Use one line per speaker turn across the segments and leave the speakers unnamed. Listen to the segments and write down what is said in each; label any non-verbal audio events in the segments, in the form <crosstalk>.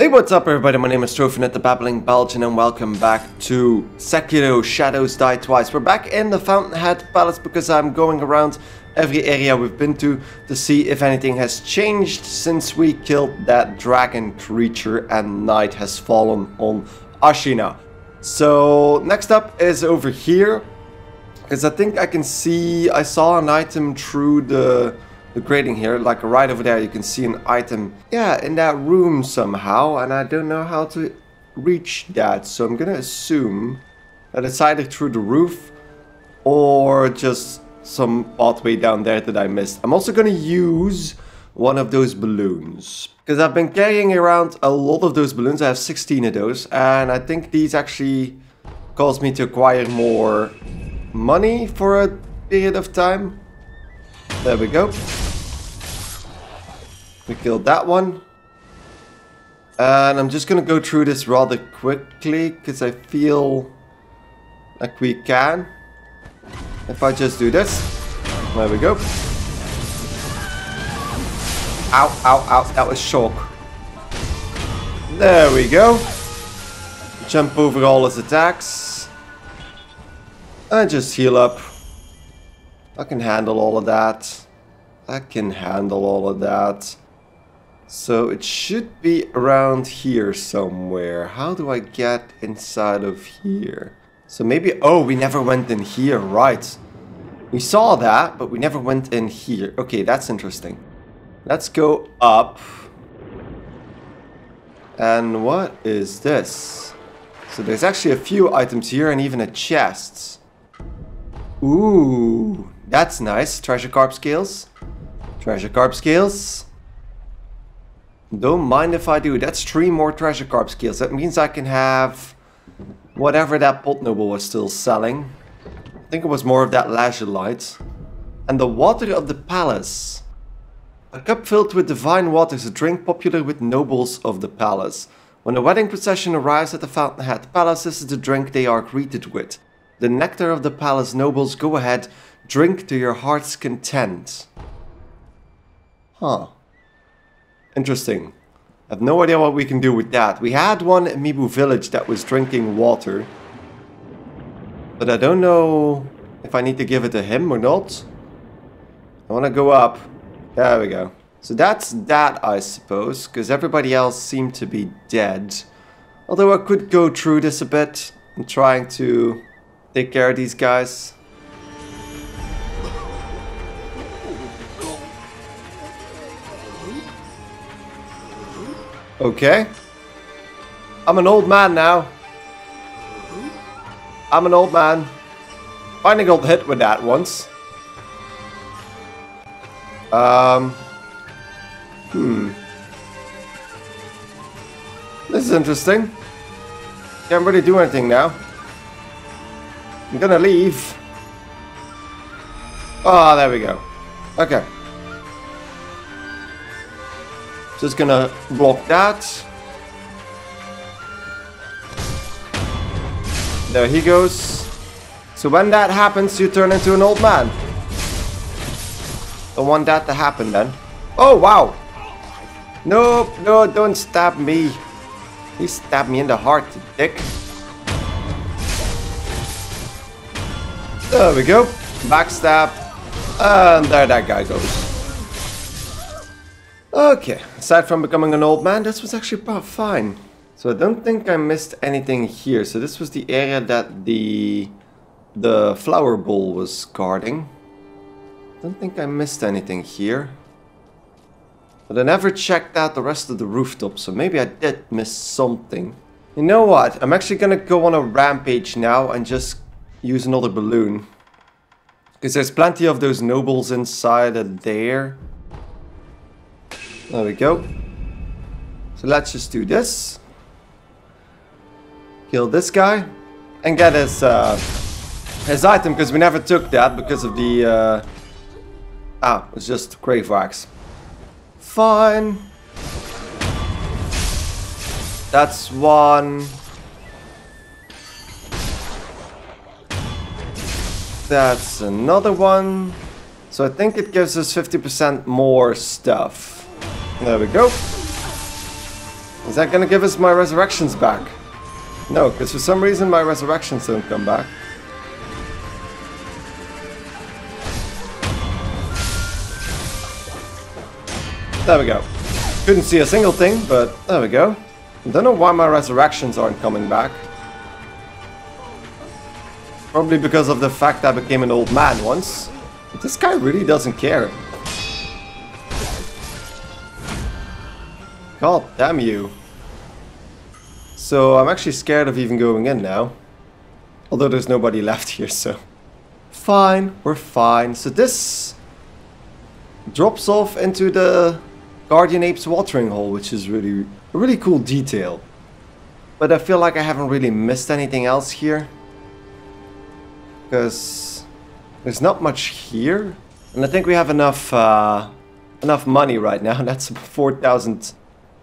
Hey, what's up everybody? My name is TroVNut the Babbling Belgian and welcome back to Sekiro Shadows Die Twice. We're back in the Fountainhead Palace because I'm going around every area we've been to to see if anything has changed since we killed that dragon creature and night has fallen on Ashina. So next up is over here because I think I can see, I saw an item through the the grating here, like right over there, you can see an item, yeah, in that room somehow, and I don't know how to reach that, so I'm gonna assume that it's either through the roof or just some pathway down there that I missed. I'm also gonna use one of those balloons because I've been carrying around a lot of those balloons. I have 16 of those, and I think these actually cause me to acquire more money for a period of time. There we go. We killed that one. And I'm just gonna go through this rather quickly because I feel like we can. If I just do this. There we go. Ow, ow, ow. That was shock. There we go. Jump over all his attacks. And just heal up. I can handle all of that. I can handle all of that. So it should be around here somewhere. How do I get inside of here? So maybe, oh, we never went in here, right. We saw that, but we never went in here. Okay, that's interesting. Let's go up. And what is this? So there's actually a few items here and even a chest. Ooh, that's nice. Treasure carp scales. Treasure carp scales. Don't mind if I do. That's three more treasure carp skills. That means I can have whatever that pot noble was still selling. I think it was more of that lazulite. And the water of the palace. A cup filled with divine water is a drink popular with nobles of the palace. When the wedding procession arrives at the Fountainhead Palace, this is the drink they are greeted with. The nectar of the palace nobles, go ahead, drink to your heart's content. Huh. Interesting. I have no idea what we can do with that. We had one Mibu village that was drinking water. But I don't know if I need to give it to him or not. I want to go up. There we go. So that's that, I suppose, because everybody else seemed to be dead. Although I could go through this a bit I'm trying to take care of these guys. Okay. I'm an old man now. I'm an old man. Finally got hit with that once. Um. Hmm. This is interesting. Can't really do anything now. I'm gonna leave. Oh, there we go. Okay. Just gonna block that. There he goes. So when that happens, you turn into an old man. Don't want that to happen then. Oh, wow. Nope, no, don't stab me. He stabbed me in the heart, dick. There we go. Backstab. And there that guy goes. Okay, aside from becoming an old man, this was actually about fine. So I don't think I missed anything here. So this was the area that the the flower bowl was guarding. Don't think I missed anything here. But I never checked out the rest of the rooftop, so maybe I did miss something. You know what? I'm actually gonna go on a rampage now and just use another balloon. Because there's plenty of those nobles inside there. There we go. So let's just do this. Kill this guy. And get his, uh, his item, because we never took that because of the... Uh... Ah, it's just grave wax. Fine. That's one. That's another one. So I think it gives us 50% more stuff. There we go. Is that gonna give us my resurrections back? No, because for some reason my resurrections don't come back. There we go. Couldn't see a single thing, but there we go. Don't know why my resurrections aren't coming back. Probably because of the fact I became an old man once. But this guy really doesn't care. God damn you. So I'm actually scared of even going in now. Although there's nobody <laughs> left here, so... Fine, we're fine. So this drops off into the Guardian Ape's watering hole, which is really a really cool detail. But I feel like I haven't really missed anything else here. Because there's not much here. And I think we have enough uh, enough money right now. <laughs> That's 4,000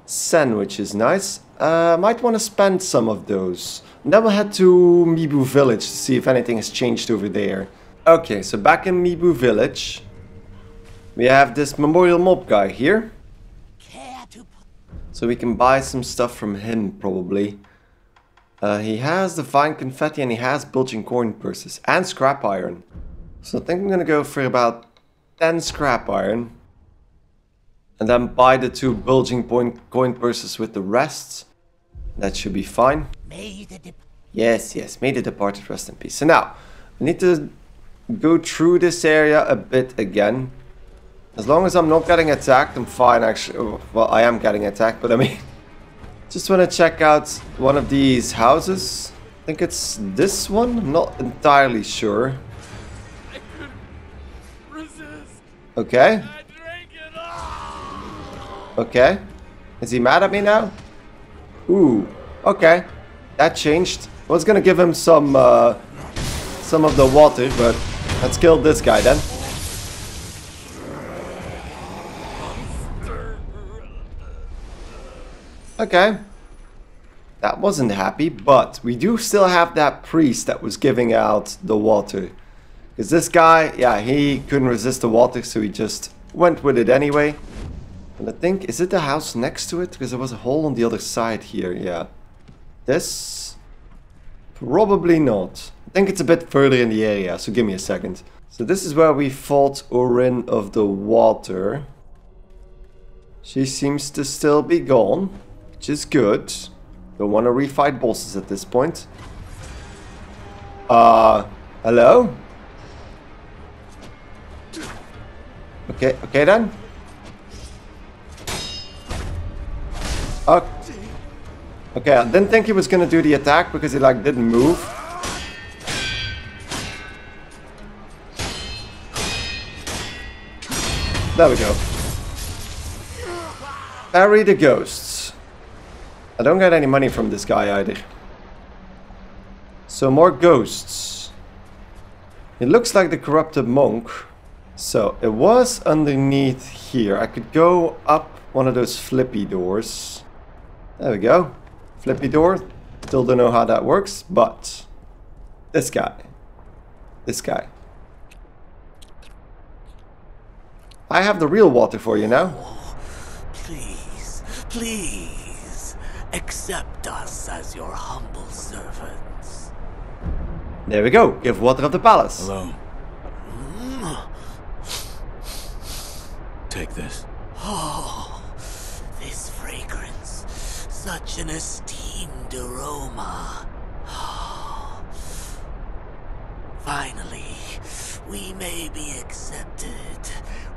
sen, which is nice. Uh, might want to spend some of those. Then we'll head to Mibu Village to see if anything has changed over there. Okay, so back in Mibu Village. We have this Memorial Mob guy here. So we can buy some stuff from him, probably. Uh, he has Divine Confetti and he has Bulging Coin Purses and Scrap Iron. So I think I'm gonna go for about 10 Scrap Iron. And then buy the two Bulging point Coin Purses with the rest. That should be fine. Yes, yes, may the departed rest in peace. So now, I need to go through this area a bit again. As long as I'm not getting attacked, I'm fine actually. Oh, well, I am getting attacked, but I mean... <laughs> Just want to check out one of these houses. I think it's this one? I'm not entirely sure. Okay. Okay. Is he mad at me now? Ooh. Okay. That changed. I was gonna give him some, uh, some of the water, but let's kill this guy then. Okay. That wasn't happy, but we do still have that priest that was giving out the water. Because this guy, yeah, he couldn't resist the water, so he just went with it anyway. And I think, is it the house next to it? Because there was a hole on the other side here, yeah. This? Probably not. I think it's a bit further in the area, so give me a second. So this is where we fought O'Rin of the Water. She seems to still be gone which is good. Don't want to refight bosses at this point. Uh, hello? Okay, okay then. Okay. Okay, I didn't think he was gonna do the attack because he like didn't move. There we go. Bury the ghosts. I don't get any money from this guy either. So more ghosts. It looks like the corrupted monk. So it was underneath here. I could go up one of those flippy doors. There we go. Flippy door. Still don't know how that works, but this guy. This guy. I have the real water for you now.
Please, please. Accept us as your humble servants.
There we go. Give water of the palace.
Hello. Hmm. Take this. <gasps> <gasps> <sighs>
Oh. Such an esteemed aroma. <sighs> Finally, we may be accepted.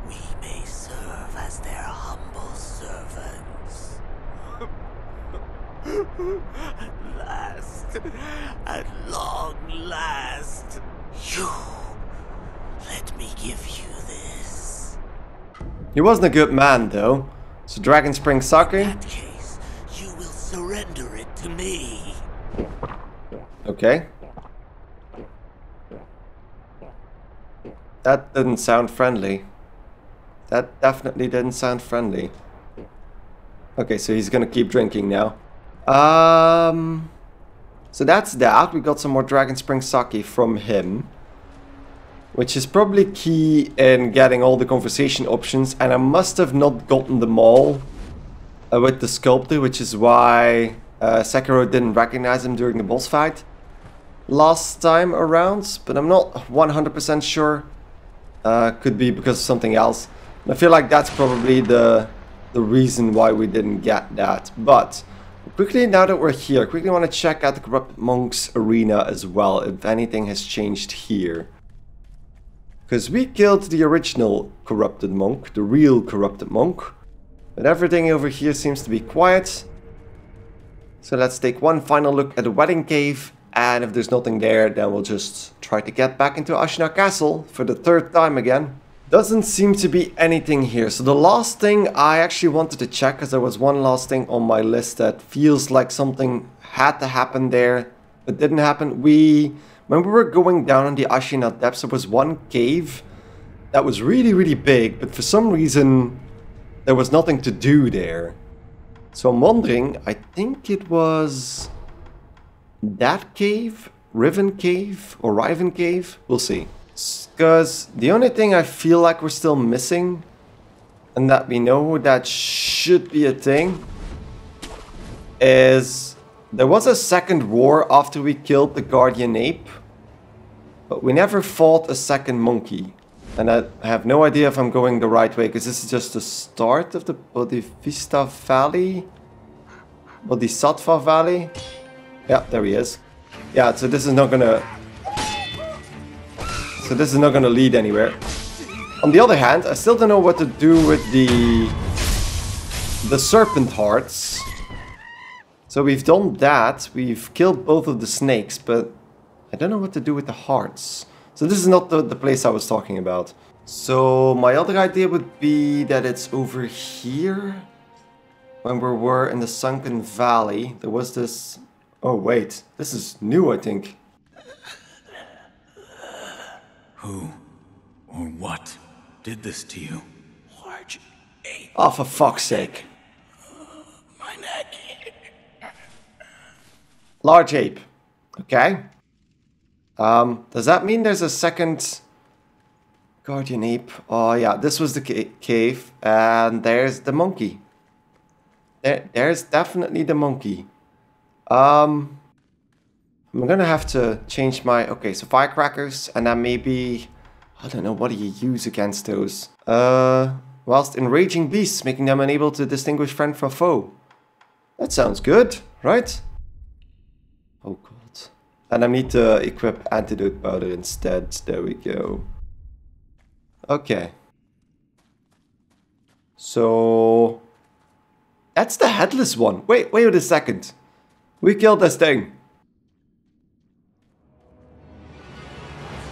We may serve as their humble servants. At <laughs> last, at long last, you let me give you this.
He wasn't a good man, though. So Dragon Spring Sake?
In that case, you will surrender it to me.
Okay. That didn't sound friendly. That definitely didn't sound friendly. Okay, so he's gonna keep drinking now. Um, so that's that. We got some more Dragon Spring Sake from him. Which is probably key in getting all the conversation options. And I must have not gotten them all. uh, with the sculptor, which is why uh, Sekiro didn't recognize him during the boss fight last time around, but I'm not 100% sure. Uh, could be because of something else. I feel like that's probably the the reason why we didn't get that. But quickly, now that we're here, quickly want to check out the Corrupt Monks arena as well, if anything has changed here. Because we killed the original Corrupted Monk, the real Corrupted Monk. But everything over here seems to be quiet. So let's take one final look at the Wedding Cave. And if there's nothing there, then we'll just try to get back into Ashina Castle for the third time again. Doesn't seem to be anything here. So the last thing I actually wanted to check, because there was one last thing on my list that feels like something had to happen there, but didn't happen. We, when we were going down in the Ashina depths, there was one cave that was really, really big, but for some reason there was nothing to do there. So I'm wondering, I think it was that cave, Riven Cave, or Riven Cave? We'll see. Because the only thing I feel like we're still missing, and that we know that should be a thing, is there was a second war after we killed the Guardian Ape, but we never fought a second monkey. And I have no idea if I'm going the right way, because this is just the start of the Bodhisattva Valley? Bodhisattva Valley? Yeah, there he is. Yeah, so this is not gonna... So this is not gonna lead anywhere. On the other hand, I still don't know what to do with the... The serpent hearts. So we've done that, we've killed both of the snakes, but I don't know what to do with the hearts. So this is not the, the place I was talking about. So my other idea would be that it's over here. When we were in the Sunken Valley, there was this Oh, wait. This is new, I think.
Who or what did this to you? Large ape.
Oh, for fuck's sake.
My neck.
Large ape. Okay. Um, does that mean there's a second guardian ape? Oh, yeah, this was the ca cave. And there's the monkey. There, there's definitely the monkey. Um, I'm gonna have to change my... Okay, so firecrackers, and then maybe... I don't know, what do you use against those? Uh, whilst enraging beasts, making them unable to distinguish friend from foe. That sounds good, right? And I need to equip antidote powder instead. There we go. Okay. So... That's the headless one. Wait, wait a second. We killed this thing.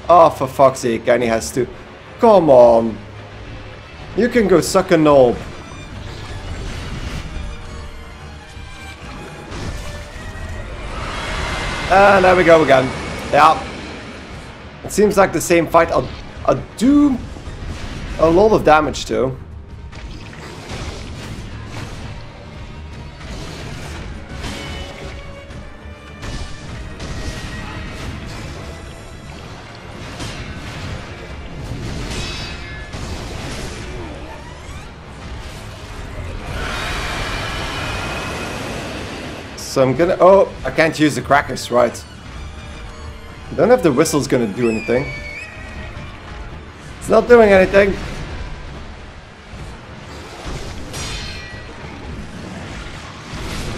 Oh, for fuck's sake, and he has to... Come on. You can go suck a knob. And there we go again. Yeah. It seems like the same fight. I'll, I'll do a lot of damage too. So I'm gonna... Oh, I can't use the crackers, right. I don't know if the whistle's gonna do anything. It's not doing anything.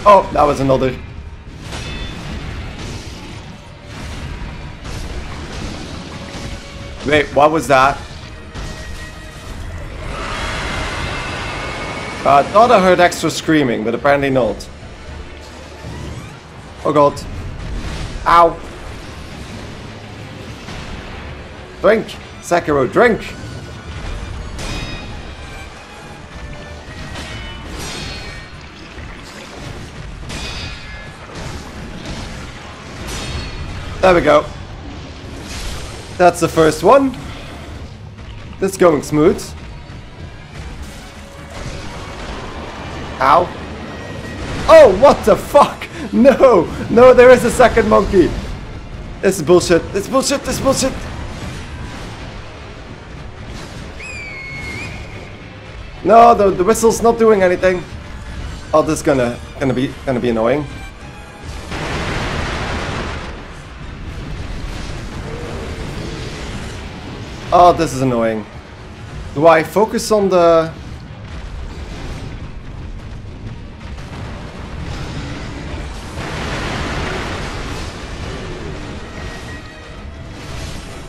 Oh, that was another. Wait, what was that? I thought I heard extra screaming, but apparently not. Oh god. Ow. Drink! Sekiro, drink! There we go. That's the first one. This going smooth. Ow. Oh, what the fuck? <laughs> No! No, there is a second monkey! This is bullshit. This is bullshit. This is bullshit. No, the, the whistle's not doing anything. Oh, this is gonna gonna be gonna be annoying. Oh, this is annoying. Do I focus on the...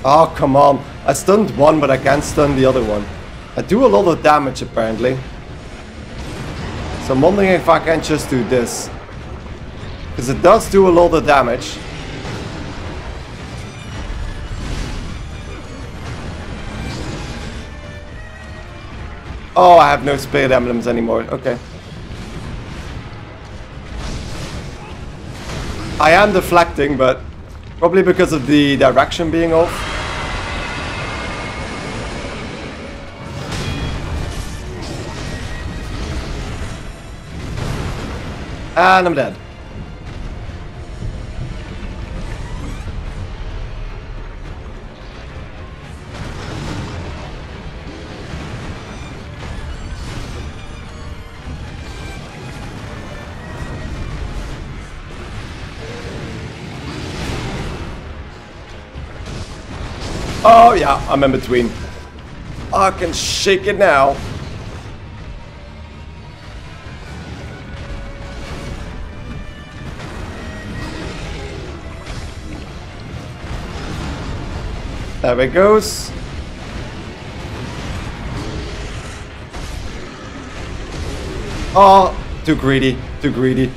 Oh, come on. I stunned one, but I can't stun the other one. I do a lot of damage, apparently. So I'm wondering if I can just do this. Because it does do a lot of damage. Oh, I have no spirit emblems anymore. Okay. I am deflecting, but probably because of the direction being off. And I'm dead. Oh yeah, I'm in between. I can shake it now. There it goes. Oh, too greedy, too greedy.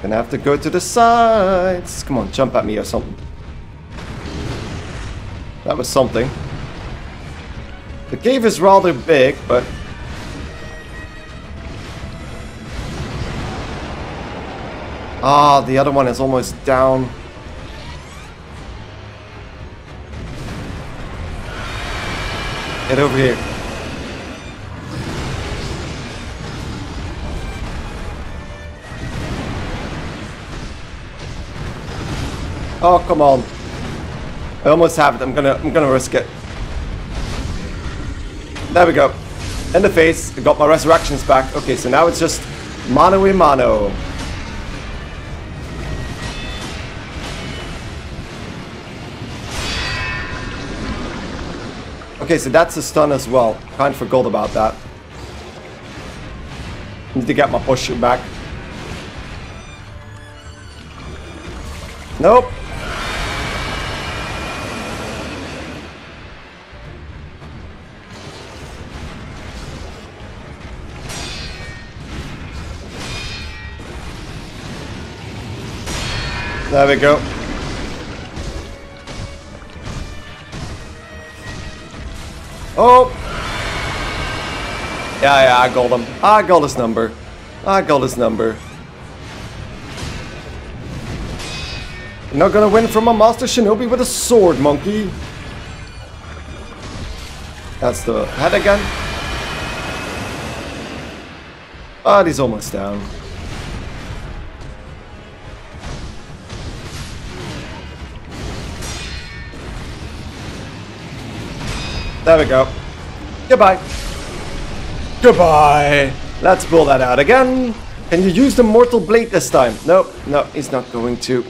Gonna have to go to the sides. Come on, jump at me or something. That was something. The cave is rather big, but... Ah, the other one is almost down. Get over here. Oh, come on. I almost have it. I'm gonna I'm gonna risk it. There we go. In the face. I got my resurrections back. Okay, so now it's just mano a mano. Okay, so that's a stun as well. Kind of forgot about that. Need to get my push back. Nope. There we go. Oh! Yeah, yeah, I got him. I got his number. I got his number. You're not gonna win from a Master Shinobi with a sword, monkey. That's the head again. Ah, oh, he's almost down. There we go. Goodbye. Goodbye. Let's pull that out again. Can you use the Mortal Blade this time? No, no, he's not going to.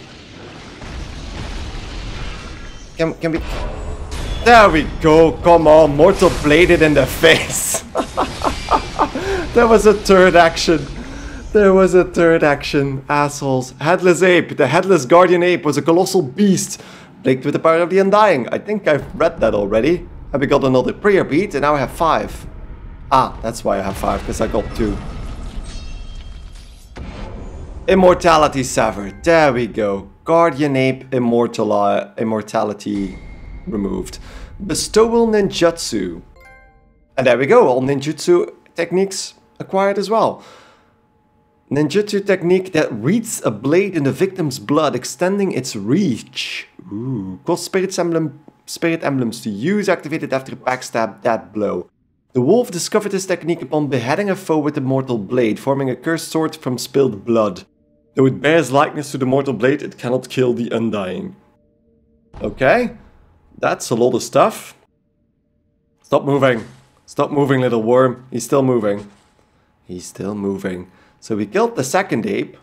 Can, can we... There we go. Come on, Mortal Bladed in the <laughs> face. <laughs> there was a third action. There was a third action. Assholes. Headless Ape. The Headless Guardian Ape was a colossal beast. Plagued with the power of the Undying. I think I've read that already. And we got another prayer bead, and now I have five. Ah, that's why I have five, because I got two. Immortality severed. There we go. Guardian Ape immortali immortality removed. Bestowal ninjutsu. And there we go, all ninjutsu techniques acquired as well. Ninjutsu technique that reads a blade in the victim's blood, extending its reach. Ooh, cost spirit emblem spirit emblems to use activated after backstab that blow. The wolf discovered this technique upon beheading a foe with a mortal blade, forming a cursed sword from spilled blood. Though it bears likeness to the mortal blade, it cannot kill the undying. Okay, that's a lot of stuff. Stop moving. Stop moving, little worm. He's still moving. He's still moving. So we killed the second ape.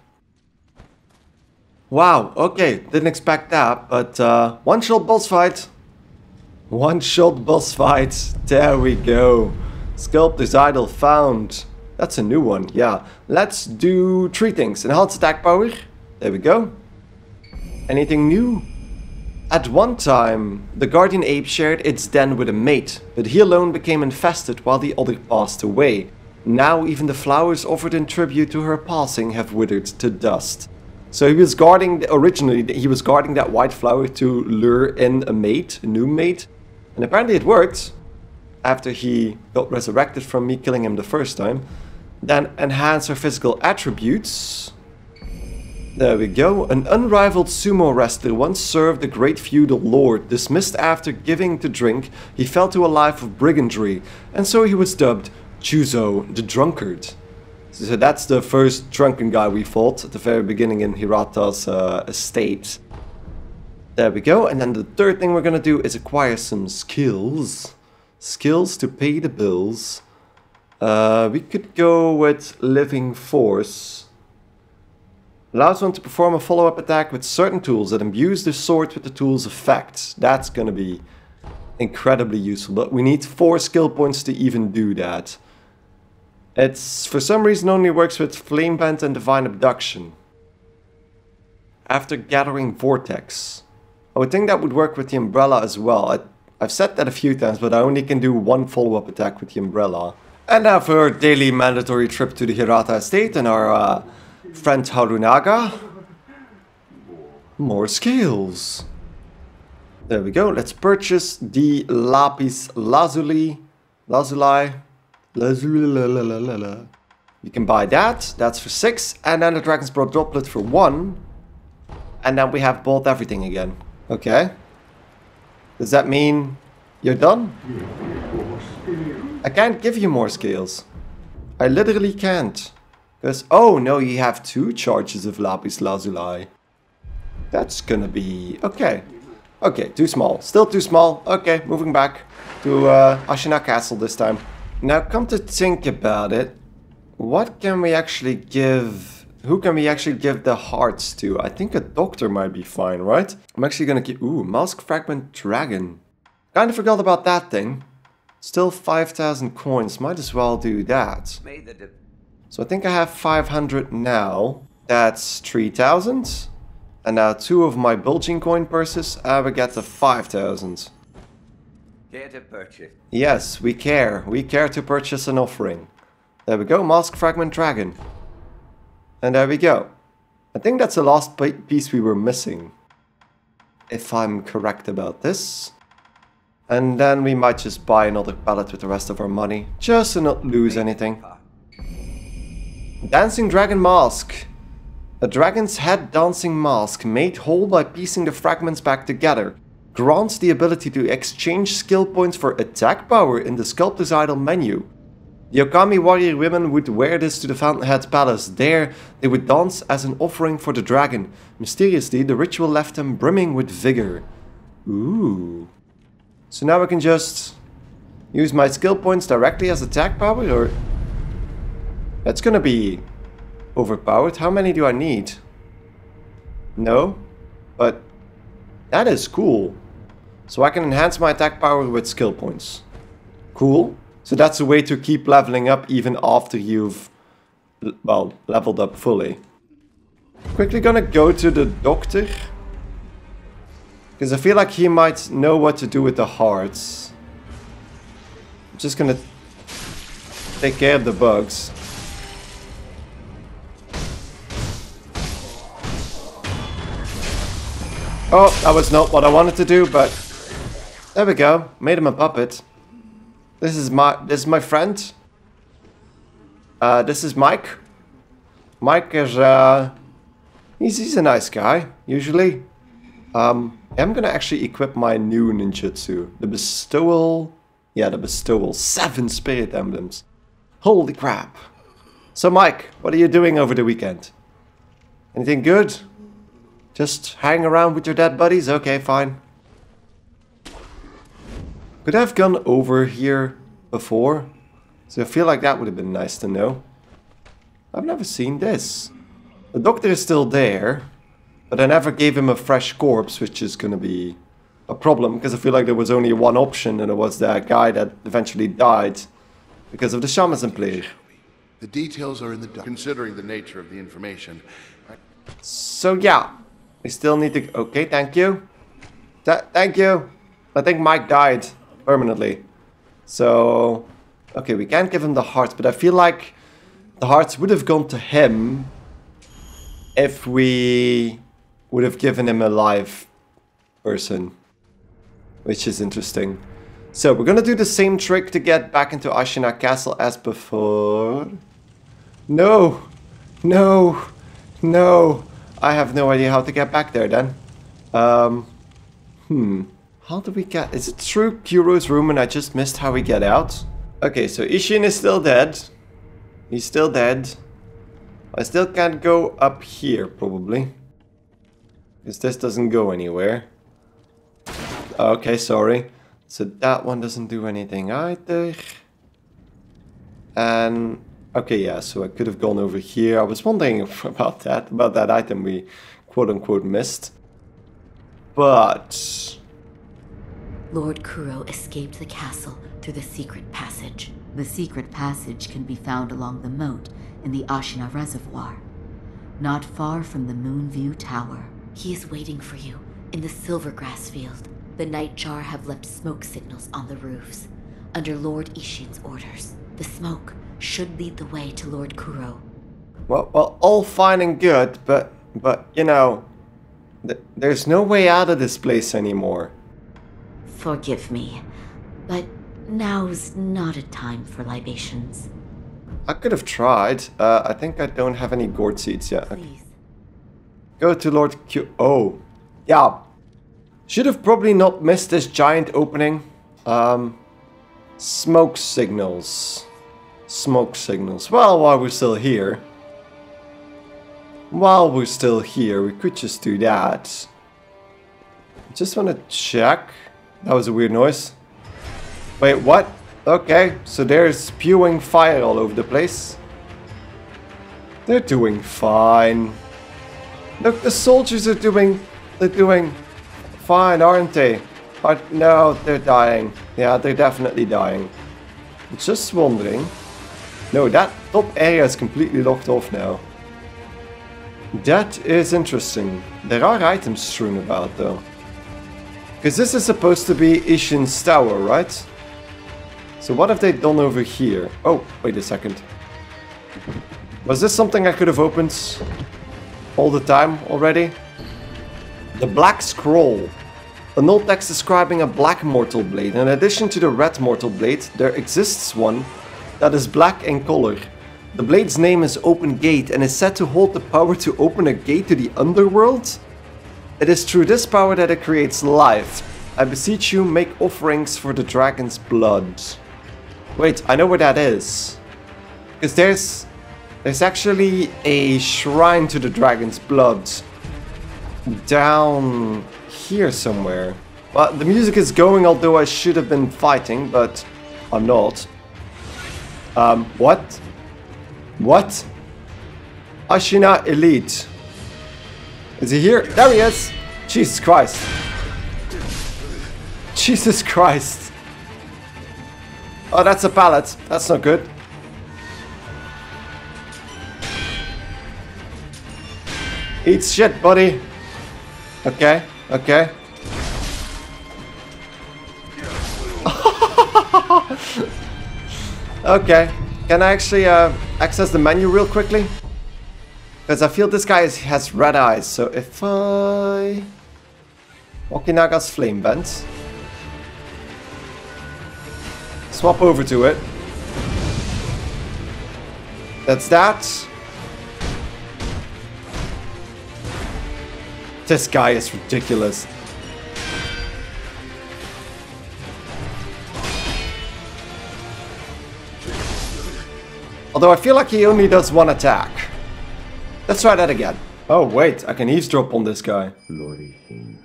Wow, okay, didn't expect that, but uh, one shot boss fight. One shot boss fight. There we go. Sculptor's Idol found. That's a new one, yeah. Let's do three things. Enhanced attack power. There we go. Anything new? At one time, the guardian ape shared its den with a mate, but he alone became infested while the other passed away. Now even the flowers offered in tribute to her passing have withered to dust. So he was guarding, originally he was guarding that white flower to lure in a mate, a new mate. And apparently it worked, after he got resurrected from me killing him the first time. Then enhance her physical attributes. There we go. An unrivaled sumo wrestler once served a great feudal lord. Dismissed after giving to drink, he fell to a life of brigandry, and so he was dubbed Juzou the Drunkard. So that's the first drunken guy we fought at the very beginning in Hirata's uh, estate. There we go. And then the third thing we're gonna do is acquire some skills. Skills to pay the bills. Uh, we could go with Living Force. Allows one to perform a follow-up attack with certain tools that imbues the sword with the tool's effects. That's gonna be incredibly useful, but we need 4 skill points to even do that. It's for some reason only works with Flame Vent and Divine Abduction. After gathering Vortex. I would think that would work with the Umbrella as well. I, I've said that a few times, but I only can do one follow-up attack with the Umbrella. And now for our daily mandatory trip to the Hirata estate and our uh, friend Harunaga. More skills. There we go. Let's purchase the Lapis Lazuli. Lazuli. Lazuli. You can buy that. That's for six. And then the Dragon's Blood Droplet for one. And then we have bought everything again. Okay. Does that mean you're done? I can't give you more scales. I literally can't. Because, oh no, you have two charges of Lapis Lazuli. That's gonna be... okay. Okay, too small. Still too small. Okay, moving back to uh, Ashina Castle this time. Now, come to think about it, what can we actually give... Who can we actually give the hearts to? I think a doctor might be fine, right? I'm actually gonna give... Ooh, Mask Fragment Dragon. Kinda forgot about that thing. Still 5,000 coins, might as well do that. So I think I have 500 now. That's 3,000. And now two of my bulging coin purses, I will get the 5,000.
Care to purchase?
Yes, we care. We care to purchase an offering. There we go, Mask Fragment Dragon. And there we go. I think that's the last piece we were missing. If I'm correct about this. And then we might just buy another pallet with the rest of our money, just to not lose anything. Dancing Dragon Mask. A dragon's head dancing mask made whole by piecing the fragments back together grants the ability to exchange skill points for attack power in the Sculptor's Idol menu. The Okami warrior women would wear this to the Fountainhead Palace. There, they would dance as an offering for the dragon. Mysteriously, the ritual left them brimming with vigor. Ooh. So now I can just use my skill points directly as attack power, or... That's gonna be overpowered. How many do I need? No? But that is cool. So I can enhance my attack power with skill points. Cool. So that's a way to keep leveling up even after you've, well, leveled up fully. Quickly gonna go to the doctor. Because I feel like he might know what to do with the hearts. I'm just gonna take care of the bugs. Oh, that was not what I wanted to do, but there we go. Made him a puppet. This is my this is my friend. Uh, this is Mike. Mike is uh, he's he's a nice guy usually. Um, I'm gonna actually equip my new ninjutsu. The bestowal... Yeah, the bestowal. Seven spirit emblems. Holy crap. So Mike, what are you doing over the weekend? Anything good? Just hang around with your dead buddies? Okay, fine. Could I have gone over here before? So I feel like that would have been nice to know. I've never seen this. The doctor is still there, but I never gave him a fresh corpse, which is gonna be a problem because I feel like there was only one option and it was that guy that eventually died because of the shamans plague.
The details are in the doc. Considering the nature of the information, I-
So yeah, we still need to. Okay, thank you. Th- thank you. I think Mike died permanently. So okay, we can't give him the hearts, but I feel like the hearts would have gone to him if we would have given him a live person, which is interesting. So we're gonna do the same trick to get back into Ashina Castle as before. No, no, no. I have no idea how to get back there then. Um, hmm. How do we get... Is it through Kuro's room and I just missed how we get out? Okay, so Ishin is still dead. He's still dead. I still can't go up here, probably. Because this doesn't go anywhere. Okay, sorry. So that one doesn't do anything either. And okay, yeah, so I could have gone over here. I was wondering <laughs> about that, about that item we quote unquote missed. But
Lord Kuro escaped the castle through the secret passage. The secret passage can be found along the moat in the Ashina Reservoir, not far from the Moonview Tower. He is waiting for you in the Silvergrass Field. The Nightjar have left smoke signals on the roofs, under Lord Ishin's orders. The smoke should lead the way to Lord Kuro.
well, well, all fine and good, but but you know, th- there's no way out of this place anymore.
Forgive me, but now's not a time for libations.
I could have tried. Uh, I think I don't have any gourd seeds yet. Okay.
Please.
Go to Lord Q. Oh, yeah. Should have probably not missed this giant opening. Um, smoke signals. Smoke signals. Well, while we're still here. While we're still here, we could just do that. Just want to check. That was a weird noise. Wait, what? Okay, so they're spewing fire all over the place. They're doing fine. Look, the soldiers are doing, they're doing fine, aren't they? But no, they're dying. Yeah, they're definitely dying. Just wondering. No, that top area is completely locked off now. That is interesting. There are items strewn about though. Because this is supposed to be Ishin's tower, right? So what have they done over here? Oh, wait a second. Was this something I could have opened all the time already? The Black Scroll. An old text describing a black mortal blade. In addition to the red mortal blade, there exists one that is black in color. The blade's name is Open Gate and is said to hold the power to open a gate to the underworld. It is through this power that it creates life. I beseech you, make offerings for the dragon's blood. Wait, I know where that is. Because there's... There's actually a shrine to the dragon's blood. Down here somewhere. Well, the music is going, although I should have been fighting, but I'm not. Um, what? What? Ashina Elite. Is he here? There he is! Jesus Christ. Jesus Christ. Oh, that's a pallet. That's not good. Eat shit, buddy. Okay, okay. <laughs> okay. Can I actually uh, access the menu real quickly? Because I feel this guy has red eyes, so if I... Okinaga's Flame Vent. Swap over to it. That's that. This guy is ridiculous. Although I feel like he only does one attack. Let's try that again. Oh, wait, I can eavesdrop on this guy.
Lord Ishin,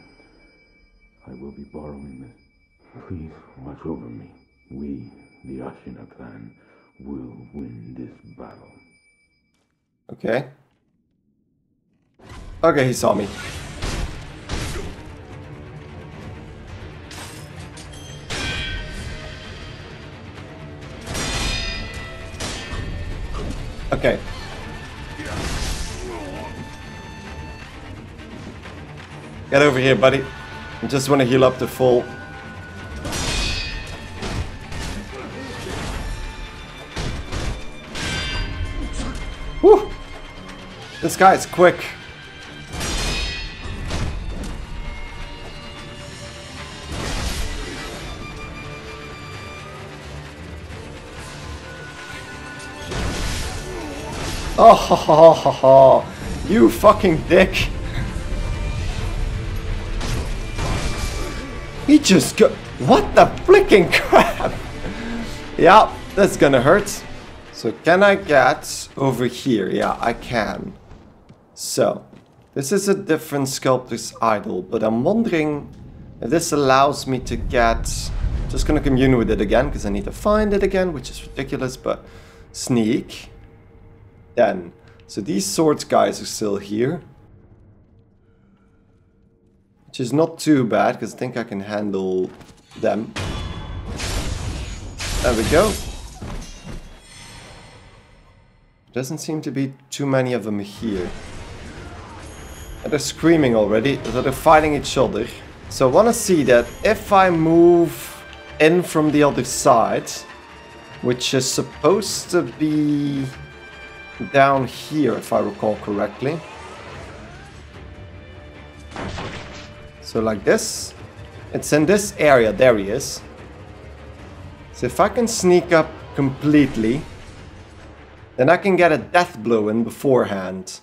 I will be borrowing this. Please watch over me. We, the Ashina clan, will win this battle.
Okay. Okay, he saw me. Okay. Get over here, buddy. I just want to heal up to full. Woo! This guy is quick. Oh, ho, ho, ho, you fucking dick. He just go- What the flicking crap? yeah, that's gonna hurt. So can I get over here? Yeah, I can. So, this is a different sculptor's idol, but I'm wondering if this allows me to get... Just gonna commune with it again, because I need to find it again, which is ridiculous, but sneak. Then, so these swords guys are still here. Which is not too bad, because I think I can handle them. There we go. Doesn't seem to be too many of them here. And they're screaming already, so they're fighting each other. So I want to see that if I move in from the other side, which is supposed to be down here, if I recall correctly. So like this. It's in this area. There he is. So if I can sneak up completely, then I can get a death blow in beforehand.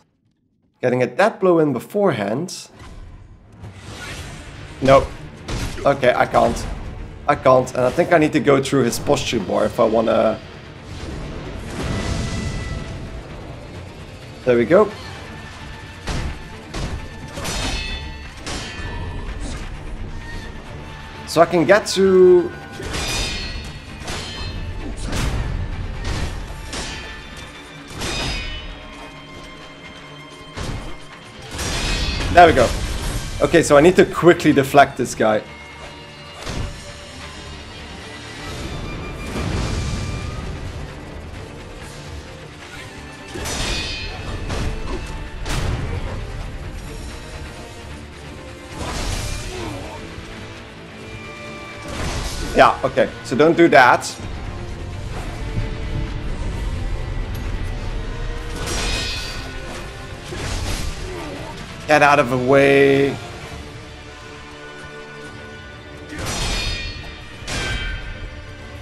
Getting a death blow in beforehand. Nope. Okay, I can't. I can't. And I think I need to go through his posture bar if I want to... There we go. So I can get to... There we go. Okay, so I need to quickly deflect this guy. Yeah, okay. So don't do that. Get out of the way.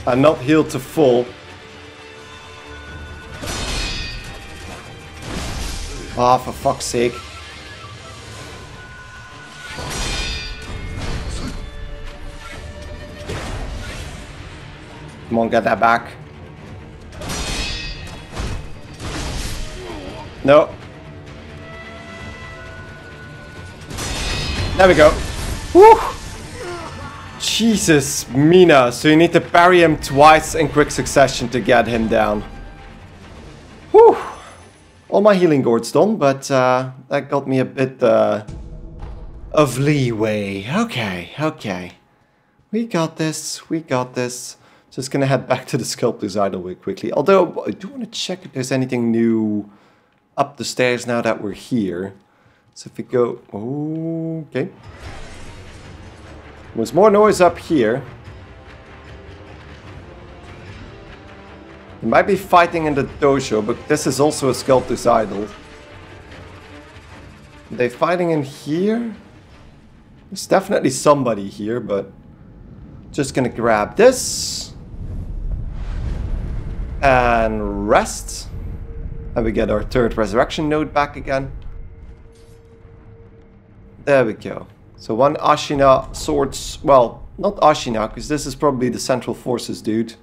I'm not healed to full. Ah, oh, for fuck's sake. Come on, get that back. No. There we go. Woo! Jesus, Mina. So you need to parry him twice in quick succession to get him down. Whew. All my healing gourds done, but uh, that got me a bit uh, of leeway. Okay, okay. We got this, we got this. Just gonna head back to the sculptor's idol real quickly. Although, I do want to check if there's anything new up the stairs now that we're here. So if we go... Okay. There's more noise up here. They might be fighting in the dojo, but this is also a sculptor's idol. Are they fighting in here? There's definitely somebody here, but... Just gonna grab this and rest. And we get our third resurrection node back again. There we go. So one Ashina swords, well, not Ashina, because this is probably the Central Forces dude.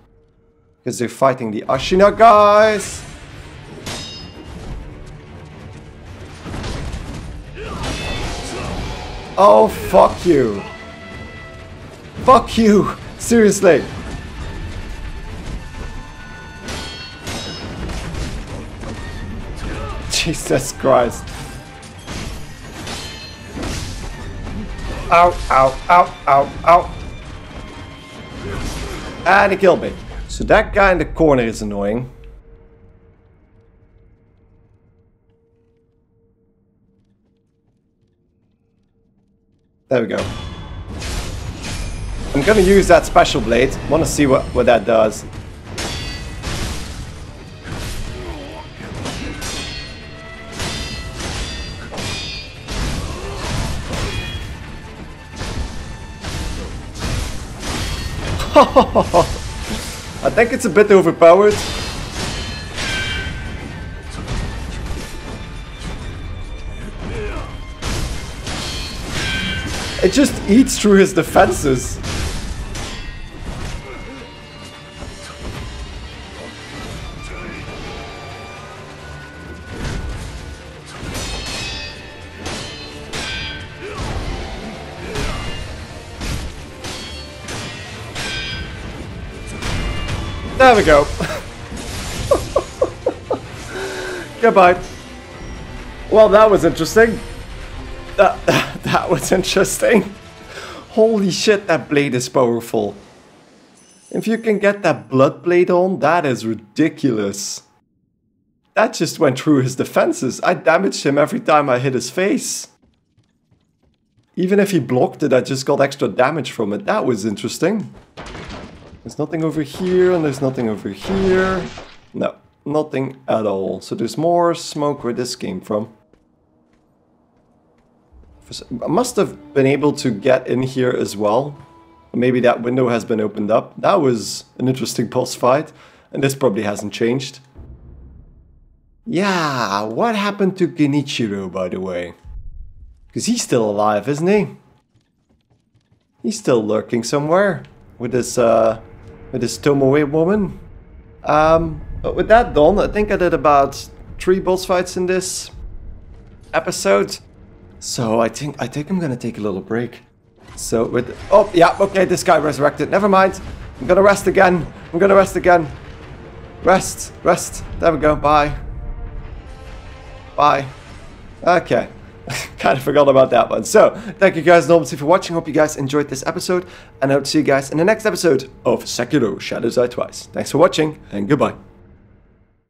Because they're fighting the Ashina guys. Oh, fuck you. Fuck you. Seriously. Jesus Christ. Ow, ow, ow, ow, ow. Ah, and he killed me. So that guy in the corner is annoying. There we go. I'm gonna use that special blade. Wanna see what, what that does. <laughs> I think it's a bit overpowered. It just eats through his defenses. There we go. <laughs> Goodbye. Well, that was interesting. That, uh, <laughs> that was interesting. Holy shit, that blade is powerful. If you can get that blood blade on, that is ridiculous. That just went through his defenses. I damaged him every time I hit his face. Even if he blocked it, I just got extra damage from it. That was interesting. There's nothing over here, and there's nothing over here. No, nothing at all. So there's more smoke where this came from. I must have been able to get in here as well. Maybe that window has been opened up. That was an interesting <laughs> boss fight, and this probably hasn't changed. Yeah, what happened to Genichiro, by the way? Because he's still alive, isn't he? He's still lurking somewhere with this uh, with this Tomoe woman. Um, but with that done, I think I did about three boss fights in this episode. So I think I think I'm gonna take a little break. So with oh yeah okay this guy resurrected. Never mind. I'm gonna rest again. I'm gonna rest again. Rest, rest. There we go. Bye. Bye. Okay. <laughs> kind of forgot about that one. So, thank you guys enormously for watching. Hope you guys enjoyed this episode. And I to see you guys in the next episode of Sekiro Shadows Die Twice. Thanks for watching, and goodbye.